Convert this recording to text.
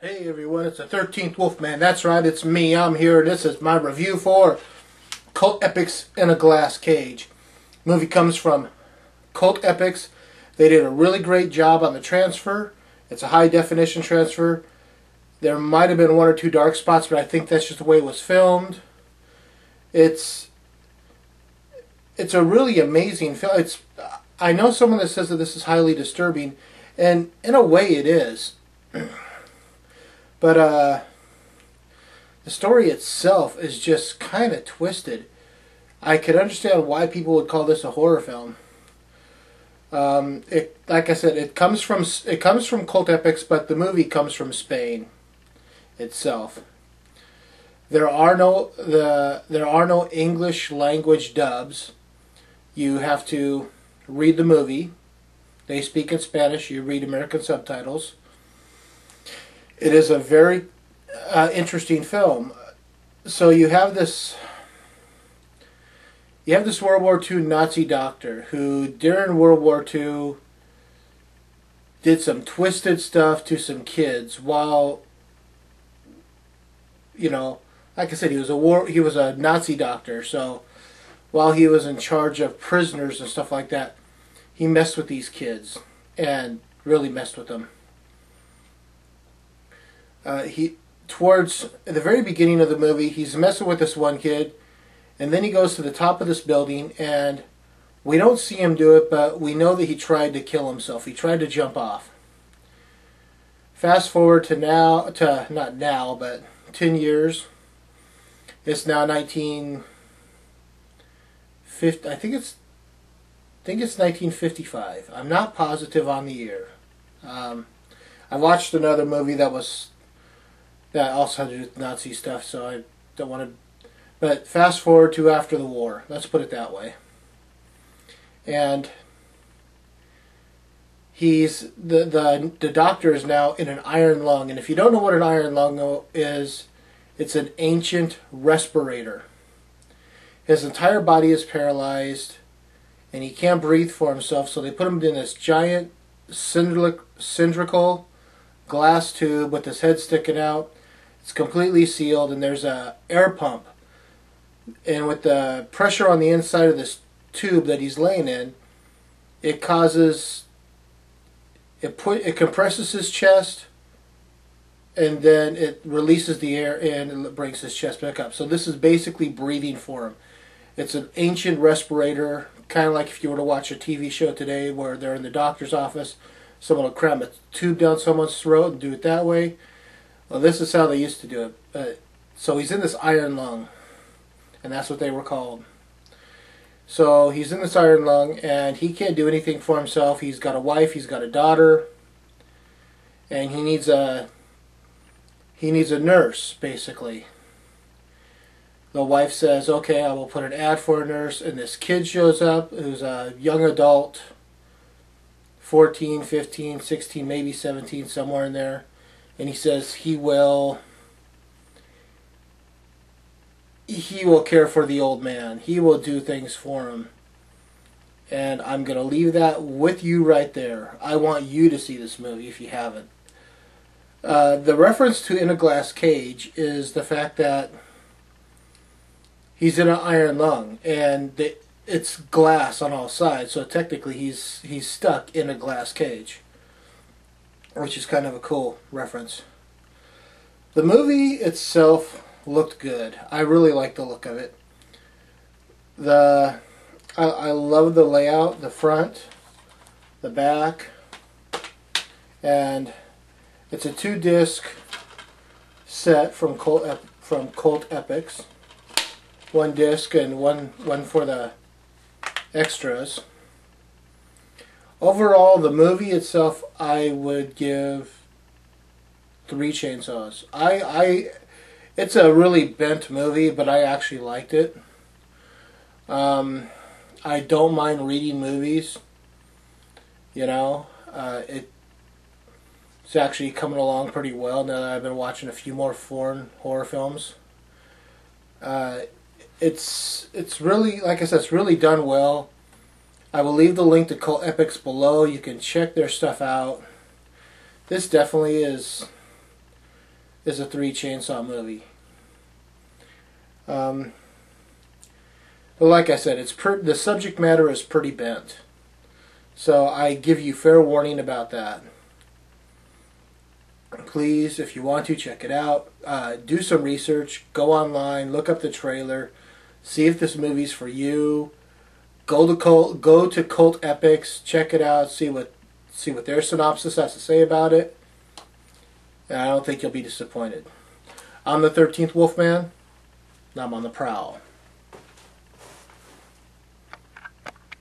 Hey everyone, it's the 13th Wolfman. That's right, it's me. I'm here. This is my review for Cult Epics in a Glass Cage. movie comes from Cult Epics. They did a really great job on the transfer. It's a high definition transfer. There might have been one or two dark spots, but I think that's just the way it was filmed. It's it's a really amazing film. It's I know someone that says that this is highly disturbing, and in a way it is. But uh, the story itself is just kind of twisted. I could understand why people would call this a horror film. Um, it, like I said, it comes from it comes from cult epics, but the movie comes from Spain itself. There are no the there are no English language dubs. You have to read the movie. They speak in Spanish. You read American subtitles. It is a very uh, interesting film. So you have this you have this World War II Nazi doctor who, during World War II, did some twisted stuff to some kids while, you know, like I said, he was a war, he was a Nazi doctor. So while he was in charge of prisoners and stuff like that, he messed with these kids and really messed with them uh, he towards the very beginning of the movie, he's messing with this one kid, and then he goes to the top of this building, and we don't see him do it, but we know that he tried to kill himself. He tried to jump off. Fast forward to now, to not now, but 10 years. It's now 1950, I think it's, I think it's 1955. I'm not positive on the year. Um, I watched another movie that was that also had to do with Nazi stuff, so I don't want to. But fast forward to after the war. Let's put it that way. And he's the the the doctor is now in an iron lung, and if you don't know what an iron lung is, it's an ancient respirator. His entire body is paralyzed, and he can't breathe for himself. So they put him in this giant cylindrical glass tube with his head sticking out it's completely sealed and there's a air pump. And with the pressure on the inside of this tube that he's laying in, it causes it put it compresses his chest and then it releases the air and it brings his chest back up. So this is basically breathing for him. It's an ancient respirator, kind of like if you were to watch a TV show today where they're in the doctor's office, someone will cram a tube down someone's throat and do it that way. Well, this is how they used to do it. Uh, so he's in this iron lung, and that's what they were called. So he's in this iron lung, and he can't do anything for himself. He's got a wife, he's got a daughter, and he needs a he needs a nurse, basically. The wife says, "Okay, I will put an ad for a nurse," and this kid shows up, who's a young adult, 14, 15, 16, maybe 17, somewhere in there and he says he will he will care for the old man. He will do things for him. And I'm going to leave that with you right there. I want you to see this movie if you haven't. Uh, the reference to In a Glass Cage is the fact that he's in an iron lung and it's glass on all sides, so technically he's he's stuck in a glass cage which is kind of a cool reference. The movie itself looked good. I really like the look of it. The I, I love the layout, the front, the back, and it's a two disc set from Cult from Cult Epics. One disc and one one for the extras. Overall, the movie itself, I would give three chainsaws. I, I, it's a really bent movie, but I actually liked it. Um, I don't mind reading movies. You know, uh, it, it's actually coming along pretty well now that I've been watching a few more foreign horror films. Uh, it's it's really like I said, it's really done well. I will leave the link to Cult Epics below. You can check their stuff out. This definitely is is a three chainsaw movie. Um, like I said, it's per- the subject matter is pretty bent. So I give you fair warning about that. Please, if you want to, check it out. Uh, do some research. Go online, look up the trailer, see if this movie's for you. Go to cult, go to Cult Epics, check it out, see what see what their synopsis has to say about it. And I don't think you'll be disappointed. I'm the 13th Wolfman, and I'm on the prowl.